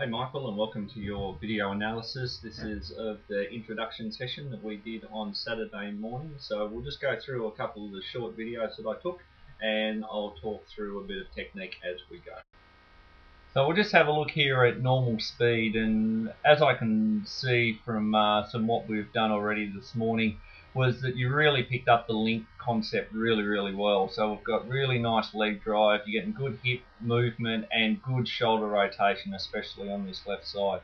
Hey Michael and welcome to your video analysis. This is of the introduction session that we did on Saturday morning. So we'll just go through a couple of the short videos that I took and I'll talk through a bit of technique as we go. So we'll just have a look here at normal speed and as I can see from uh, some what we've done already this morning was that you really picked up the link concept really, really well. So we've got really nice leg drive, you're getting good hip movement and good shoulder rotation, especially on this left side.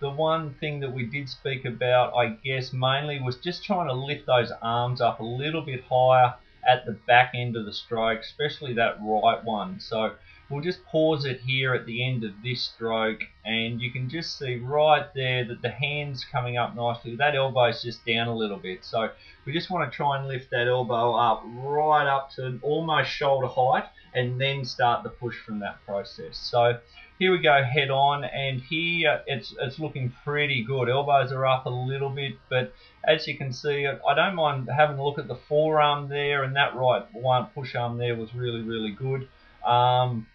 The one thing that we did speak about, I guess, mainly was just trying to lift those arms up a little bit higher at the back end of the stroke, especially that right one. So we'll just pause it here at the end of this stroke and you can just see right there that the hand's coming up nicely. That elbow's just down a little bit. So we just want to try and lift that elbow up right up to almost shoulder height and then start the push from that process. So here we go head on and here it's, it's looking pretty good. Elbows are up a little bit but as you can see I don't mind having a look at the forearm there and that right one push arm there was really really good. Um,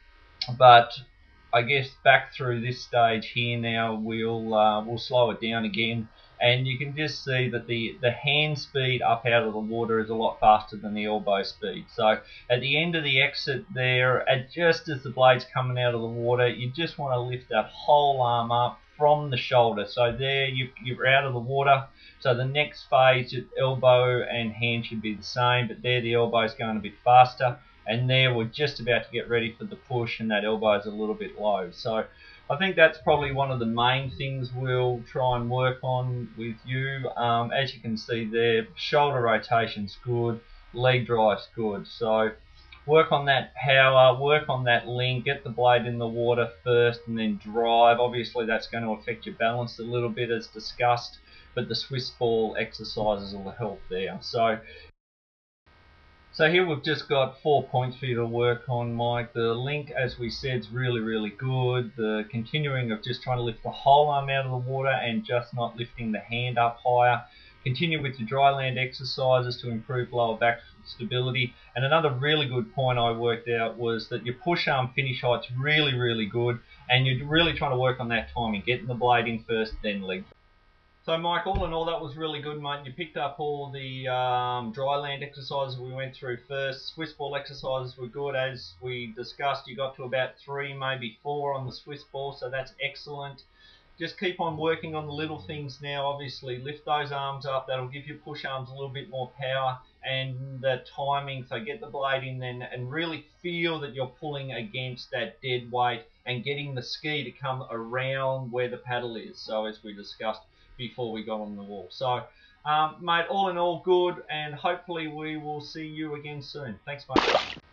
but I guess back through this stage here now we'll uh, we'll slow it down again. And you can just see that the the hand speed up out of the water is a lot faster than the elbow speed. So at the end of the exit there at just as the blade's coming out of the water you just want to lift that whole arm up from the shoulder. So there you, you're out of the water. So the next phase elbow and hand should be the same but there the elbow is going a bit faster and there we're just about to get ready for the push and that elbow is a little bit low. So I think that's probably one of the main things we'll try and work on with you. Um, as you can see there shoulder rotation's good leg drive's good. So work on that power work on that link get the blade in the water first and then drive. Obviously that's going to affect your balance a little bit as discussed but the Swiss ball exercises will help there. So so here we've just got four points for you to work on, Mike. The link, as we said, is really, really good. The continuing of just trying to lift the whole arm out of the water and just not lifting the hand up higher. Continue with your dry land exercises to improve lower back stability. And another really good point I worked out was that your push arm finish height's really, really good. And you're really trying to work on that timing, getting the blade in first, then leg so Mike, all in all, that was really good, mate. You picked up all the um, dry land exercises we went through first. Swiss ball exercises were good, as we discussed. You got to about three, maybe four on the Swiss ball, so that's excellent. Just keep on working on the little things now. Obviously, lift those arms up. That'll give your push arms a little bit more power and the timing. So get the blade in then and really feel that you're pulling against that dead weight and getting the ski to come around where the paddle is. So as we discussed before we got on the wall. So, um, mate, all in all, good, and hopefully we will see you again soon. Thanks, mate.